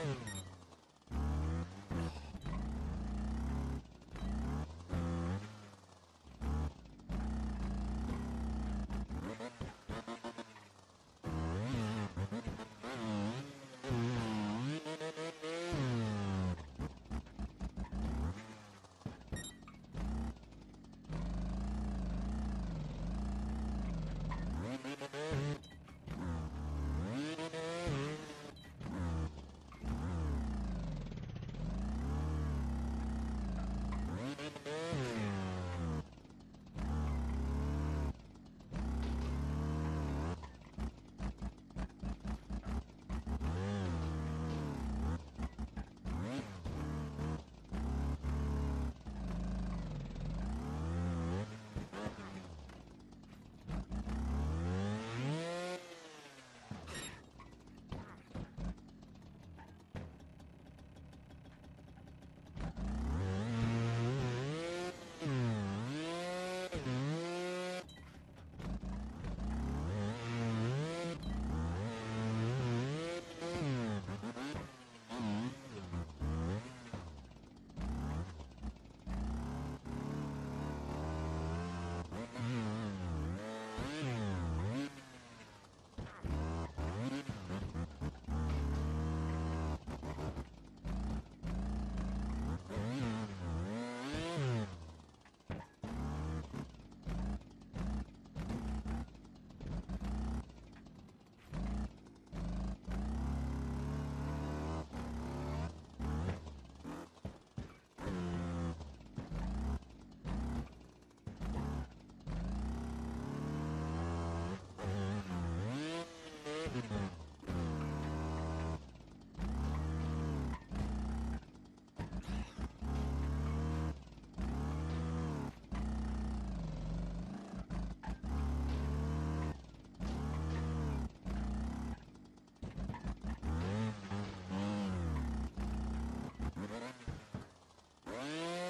Oh.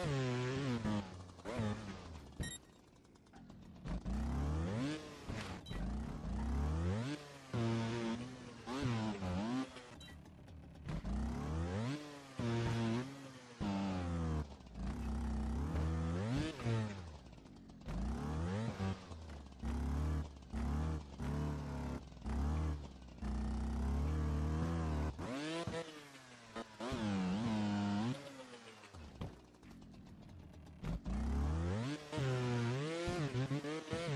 Mm-hmm. Mm-hmm.